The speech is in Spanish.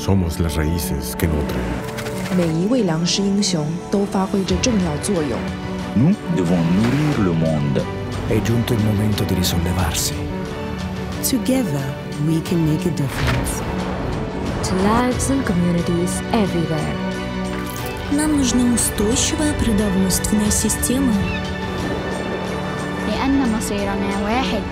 Somos las raíces que nutren. devons. È giunto il momento di risollevarsi. Together, we can make a difference. To lives and communities everywhere. Нам нужна устойчивая продовольственная система. لأن مصيرنا واحد